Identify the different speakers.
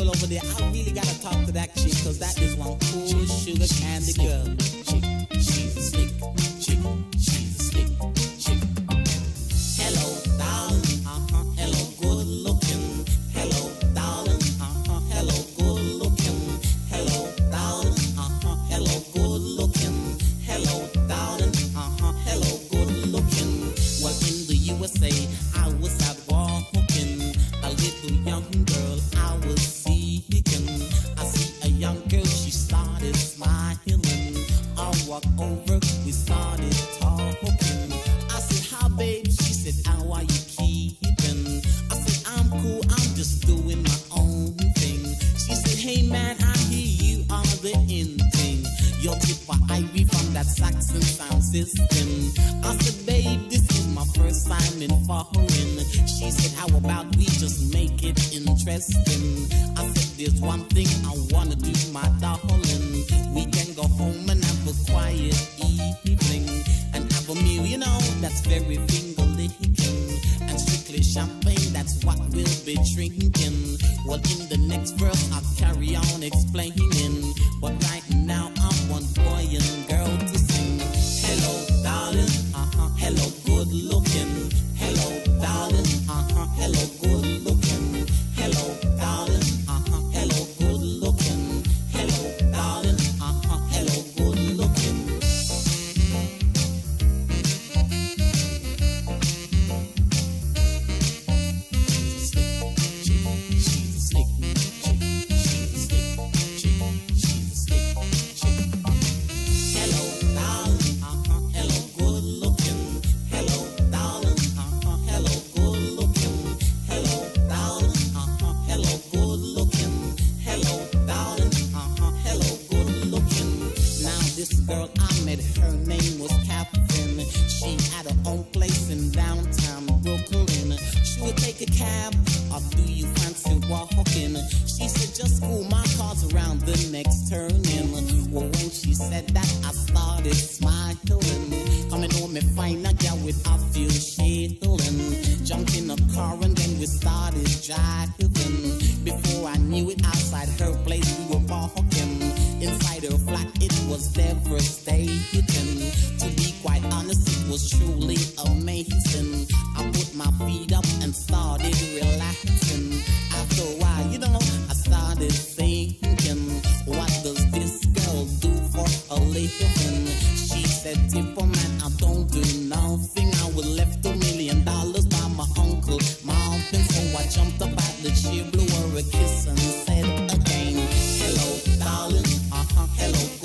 Speaker 1: girl over there. I really gotta talk to that chick, cause that is one cool sugar candy girl. She's slick said, How are you keeping? I said, I'm cool, I'm just doing my own thing. She said, Hey, man, I hear you are the in thing. You're Tippa Irie from that Saxon sound system. I said, Babe, this is my first time in foreign. She said, How about we just make it interesting? I said, There's one thing I wanna do, my darling. We can go home and have a quiet evening be drinking. Well, in the next verse, I'll carry on explaining, this girl I met, her name was Catherine. She had her own place in downtown Brooklyn. She would take a cab, or do you fancy walking? She said, just pull my car's around the next turning. Well, when she said that, I started smiling. microphone. She said, "If for man, I don't do nothing. I was left a million dollars by my uncle My uncle, So I jumped up at the chair, blew her a kiss, and said again, Hello, darling. Uh huh, hello.